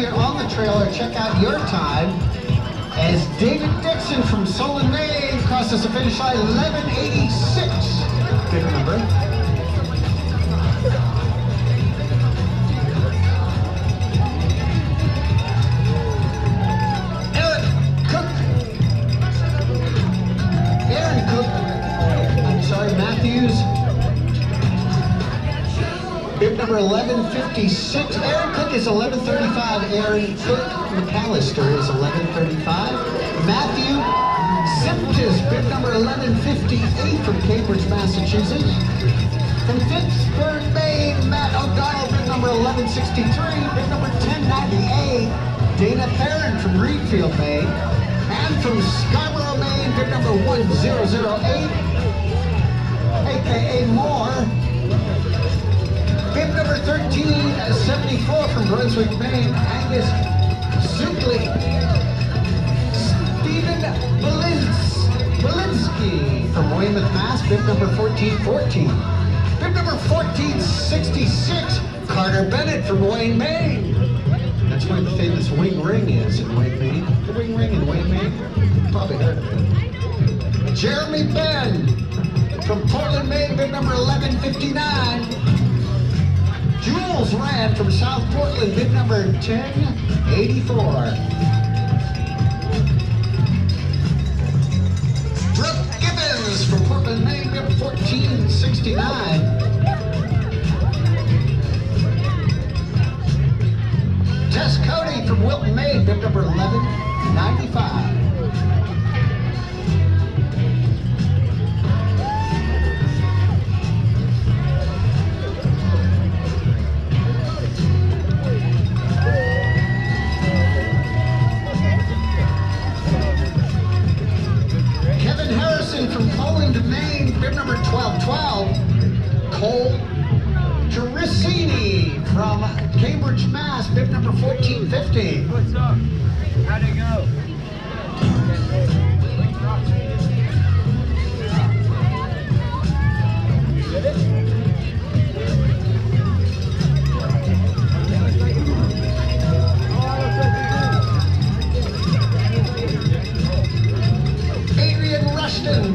here on the trailer. Check out your time as David Dixon from Solon, Maine crosses the finish line 1186. Good number. Number 1156. Aaron Cook is 1135. Aaron Cook McAllister is 1135. Matthew Simptis, bib number 1158 from Cambridge, Massachusetts. From Pittsburgh, Maine, Matt O'Donnell, bib number 1163. Bib number 1098, Dana Theron from Readfield, Maine. And from Scarborough, Maine, bib number 1008, aka Moore. Bib number 1374 from Brunswick, Maine, Angus Zuckley. Stephen Belins- Belinsky from Weymouth, Mass, bib number 1414. Bib number 1466, Carter Bennett from Wayne, Maine. That's where the famous Wing Ring is in Wayne, Maine. The Wing Ring in Wayne, Maine? Probably heard of it. Jeremy Ben from Portland, Maine, bib number 1159. Jules Rand from South Portland, bid number 1084. Brooke Gibbons from Portland, Maine, bid 1469. Tess Cody from Wilton, Maine, bib number 1195. From Cambridge, Mass, bib number 1450. What's up? How'd it go? Adrian Rushton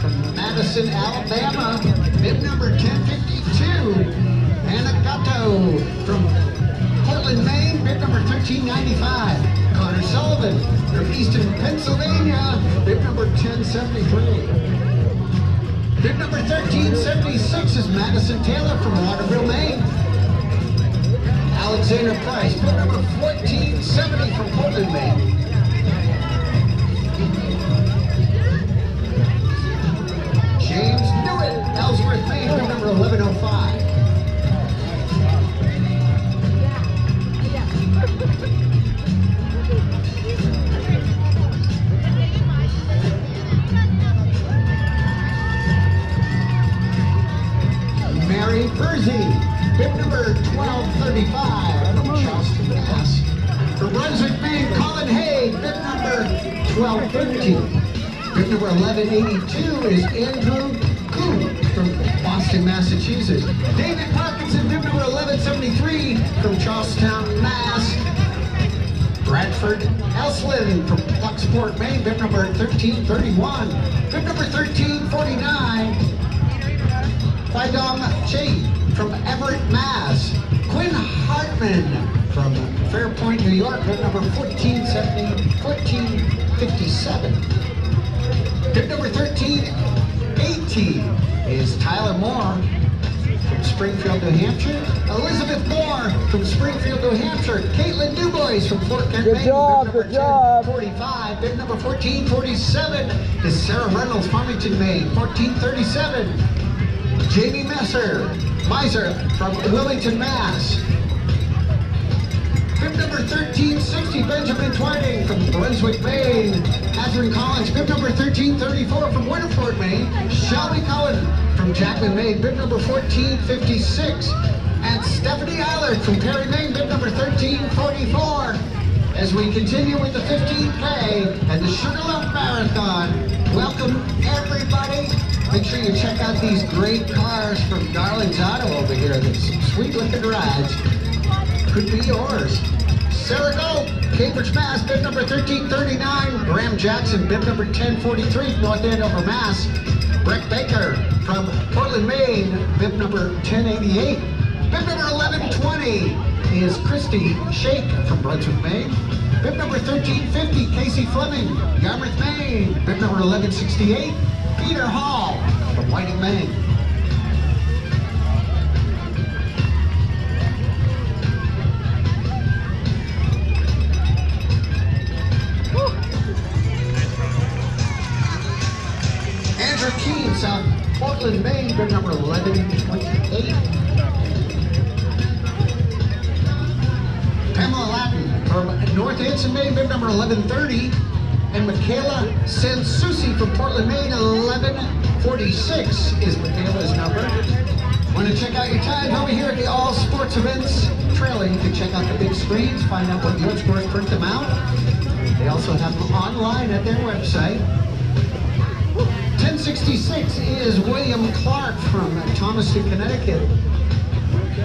from Madison, Alabama, bib number 1052. Anna Gatto from Portland, Maine, bib number 1395. Connor Sullivan from Eastern Pennsylvania, bib number 1073. Bib number 1376 is Madison Taylor from Waterville, Maine. Alexander Price, bib number 1470 from Portland, Maine. James Newitt, Ellsworth, Maine, bib number 1105. 1182 is Andrew Kuhn from Boston, Massachusetts. David Parkinson, number 1173 from Charlestown, Mass. Bradford Elslin from Bucksport, Maine, bib number 1331. Bib number 1349. Fidong Chi from Everett, Mass. Quinn Hartman from Fairport, New York, bib number 1470, 1457. Bib number 1380 is Tyler Moore from Springfield, New Hampshire. Elizabeth Moore from Springfield, New Hampshire. Caitlin Dubois from Fort Kent, Good Maine. job, number good job. 1045. Bib number 1447 is Sarah Reynolds, Farmington, Maine. 1437. Jamie Messer, Miser from Wilmington, Mass. Bib number 1360, Benjamin Twining from Brunswick, Maine. Catherine Collins, bib number 1334 from Winterport, Maine. Shelby Cullen from Jackman, Maine, bib number 1456. And Stephanie Eilert from Perry, Maine, bib number 1344. As we continue with the 15K and the Sugarloaf Marathon, welcome everybody. Make sure you check out these great cars from Darling's Auto over here. There's some sweet looking rides. Could be yours. Sarah Cambridge, Mass, bib number 1339. Graham Jackson, bib number 1043, North Andover, Mass. Brett Baker from Portland, Maine, bib number 1088. Bib number 1120 is Christy Shake from Brunswick, Maine. Bib number 1350, Casey Fleming, Yarmouth, Maine. Bib number 1168, Peter Hall from Whiting, Maine. Number 1128. Pamela Latin from North Anson, Maine, bib number 1130. And Michaela Sansusi from Portland, Maine, 1146 is Michaela's number. Want to check out your time? Over here at the All Sports Events trailer, you can check out the big screens, find out what your scores, print them out. They also have them online at their website. 1066 is William Clark from Thomaston, Connecticut.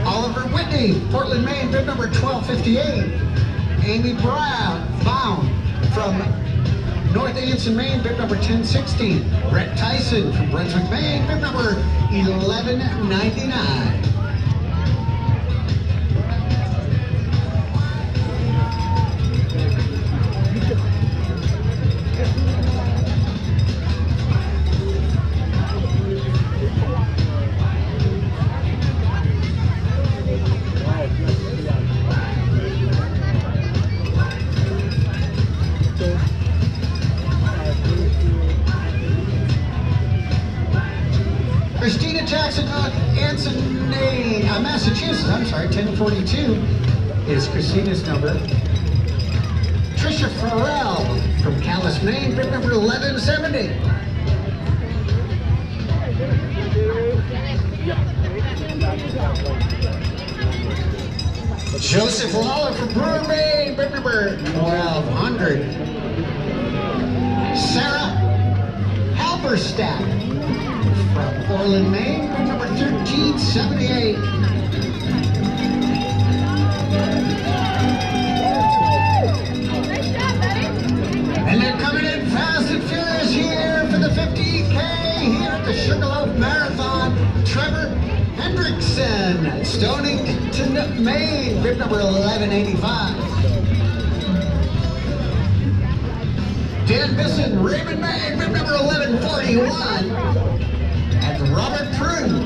Oliver Whitney, Portland, Maine, bib number 1258. Amy Brown, Bound from North Anson, Maine, bib number 1060. Brett Tyson from Brunswick, Maine, bib number 1199. Christina's number. Trisha Farrell from Calais, Maine, bib number 1170. Joseph Lawler from Brewer, Maine, bib number 1200. Sarah Halberstadt from Portland, Maine, bib number 1378. Sugarloaf Marathon. Trevor Hendrickson, Stonington, Maine, bib number 1185. Dan Bisson, Raymond, Maine, bib number 1141. And Robert Prue,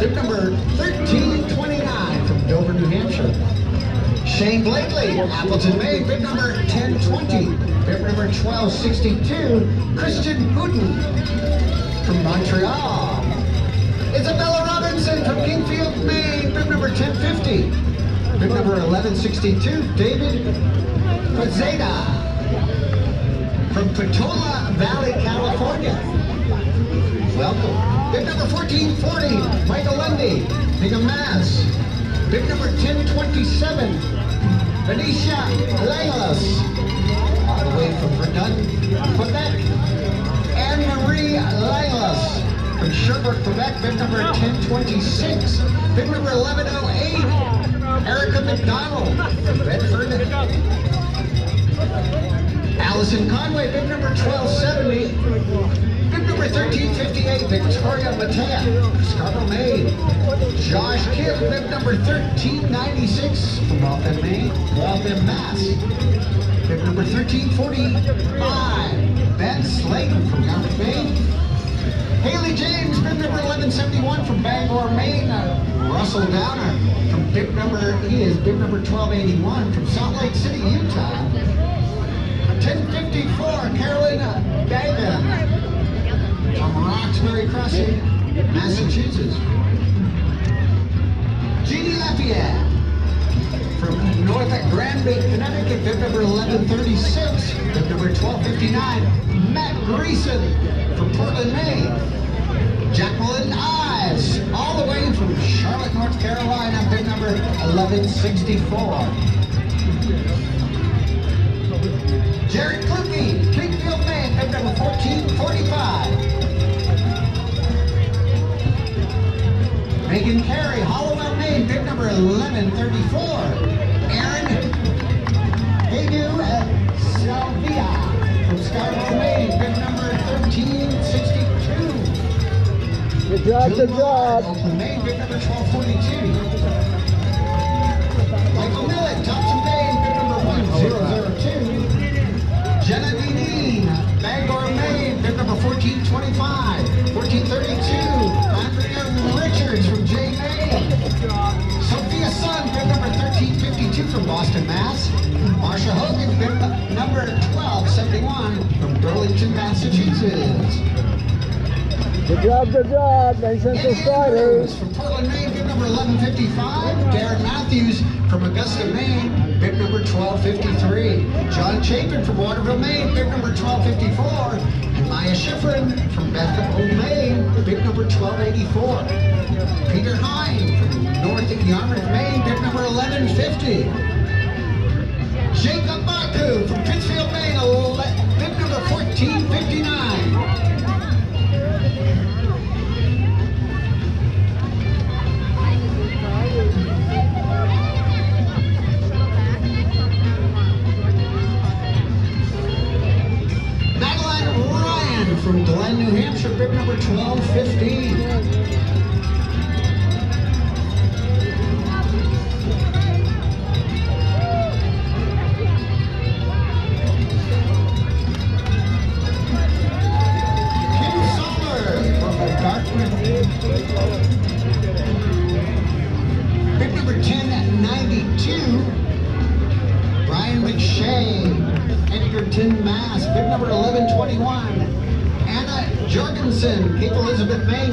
bib number 1329 from Dover, New Hampshire. Shane Blakely, Appleton, Maine, bib number 1020. Bib number 1262, Christian Hooten from Montreal. Isabella Robinson from Kingfield, Maine, bib number 1050. Bib number 1162, David Pizzeda from Portola Valley, California. Welcome. Bib number 1440, Michael Lundy, Bingham, Mass. Bib number 1027, Venetia Langlos, all the way from Verdun, Quebec. Anne-Marie Langlos from Sherbrooke, Quebec, bib number 1026. Bib number 1108, Erica McDonald from Bedford. Allison Conway, bib number 1270. Bib number 1358, Victoria Matea, Scarborough, Maine. Josh Kidd, bib number 1396 from Waltham, Maine. Waltham, Mass. Bib number 1345, Ben Slayton from Yarmouth, Maine. Haley James, bib number 1171 from Bangor, Maine. Uh, Russell Downer from bib number, he is bib number 1281 from Salt Lake City, Utah. 1054, Carolina Dagan from Roxbury Crossing, Massachusetts. Connecticut, bib number 1136, bib number 1259. Matt Greason from Portland, Maine. Jacqueline Ives, all the way from Charlotte, North Carolina, bib number 1164. Jared Kluge, Kingfield, Maine, bib number 1445. Megan Carey, Hallowell, Maine, bib number 1134. Good job, good job. Open main, bid number 1242. 1352 from Boston, Mass. Marsha Hogan, number 1271 from Burlington, Massachusetts. Good job, good job. Maine Central Striders. From Portland, Maine, bib number 1155. Darren Matthews from Augusta, Maine, bib number 1253. John Chapin from Waterville, Maine, bib number 1254. Maya Schifrin from Bethel, Maine, bib number 1284. Peter Hine from North Yarmouth, Maine, bib number 1150. Jacob Baku from Pittsfield, Maine, bib number 1459.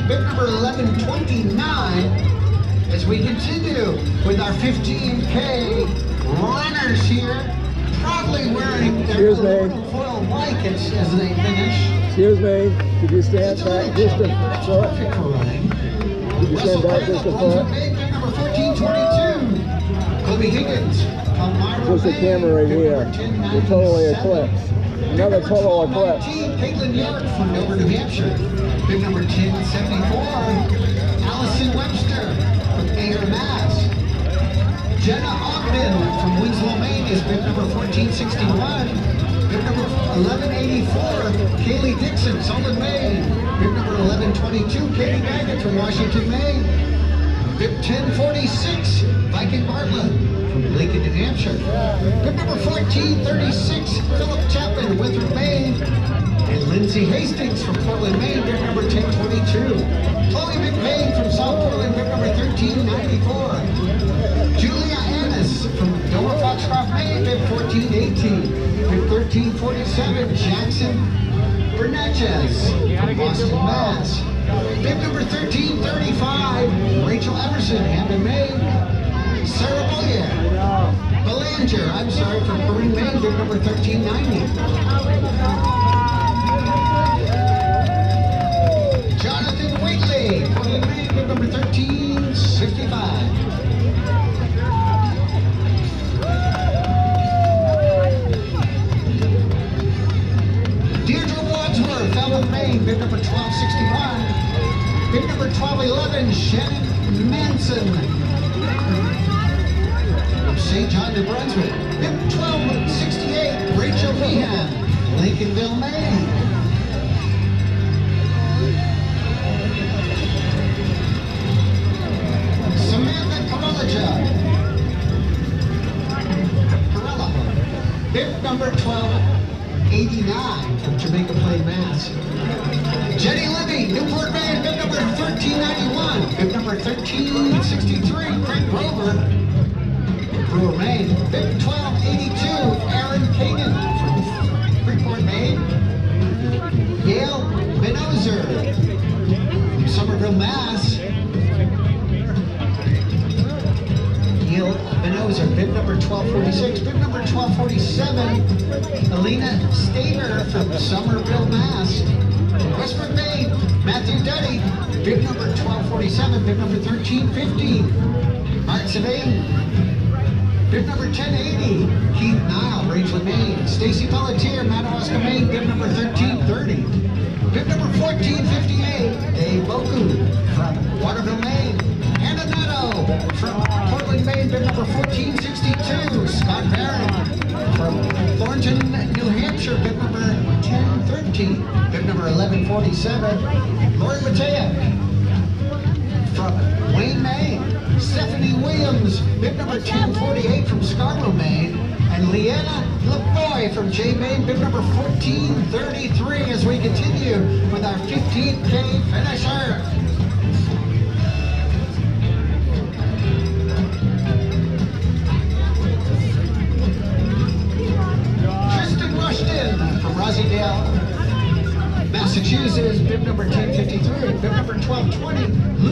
Elizabeth, Maine. Number 1129. As we continue with our 15K runners here, proudly wearing their aluminum foil blankets as they finish. Excuse me. Could you stand back just a foot? perfect for running. Could you stand back just a foot? Number 1422. Kobe Higgins. Palmyra the camera right here. totally 1097. eclipsed. Another total eclipse. 1219, Caitlin York from Dover, New Hampshire. Bib number 1074. Allison Webster from Ayer, Mass. Jenna Ogden from Winslow, Maine is bib number 1461. Bib number 1184, Kaylee Dixon, Solid, Maine. Bib number 1122, Katie Baggett from Washington, Maine. Bib 1046, Viking Bartlett from Lincoln, New Hampshire. Bib number 1436, Philip Chapman, Winthrop, Maine. And Lindsay Hastings from Portland, Maine, bib number 1022. Chloe McBain from South Portland, bib number 1394. Julia Annis from Dover Foxcroft, Maine, bib 1418. Bib 1347, Jackson Bernatchez from Boston, Mass. Bib number 1335, Rachel Everson, Hampden, Maine. Sarah Bollier, Belanger, I'm sorry, from Peru, Maine, bib number 1390. 1365. Deirdre Wadsworth, Falmouth, Maine, bib number 1261. Bib number 1211, Shannon Manson. From St. John, New Brunswick. Bib 1268, Rachel Meehan, Lincolnville, Maine. From Mass. Gail Benozer, bib number 1246. Bib number 1247, Alina Staver from Somerville, Mass. Westbrook, Maine, Matthew Duddy, bib number 1247, bib number 1315. Mark Savane, bib number 1080. Keith Nile, Rangeley, Maine. Stacy Pelletier, Madawaska, Maine, bib number 1330. Bid number 1458, Dave Boku from Waterville, Maine. Hannah Nato from Portland, Maine. Bid number 1462, Scott Barron from Thornton, New Hampshire. Bid number 1013. Bid number 1147, Lori Mateo from Wayne, Maine. Stephanie Williams, bid number 1048 from Scarborough, Maine and Leanna LeBoy from J Main, bib number 1433, as we continue with our 15K finisher. Massachusetts, bib number 1053, bib number 1220.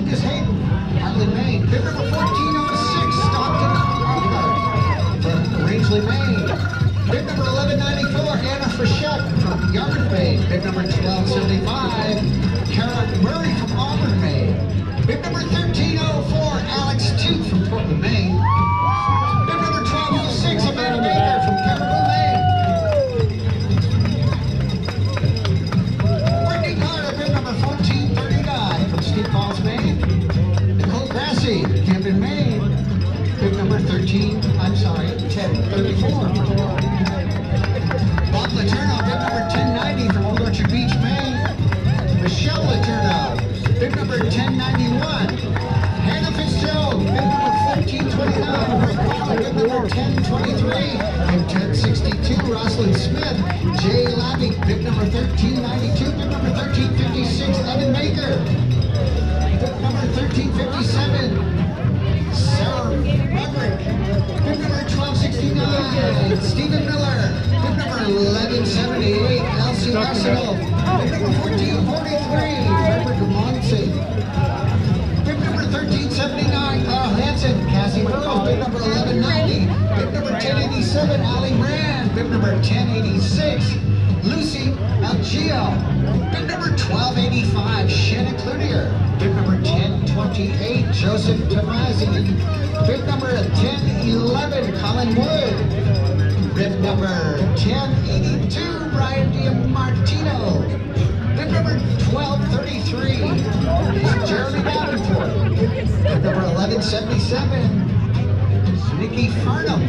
1082, Brian DiMartino. Bid number 1233, Jeremy Davenport. Bid number 1177, Nikki Farnham.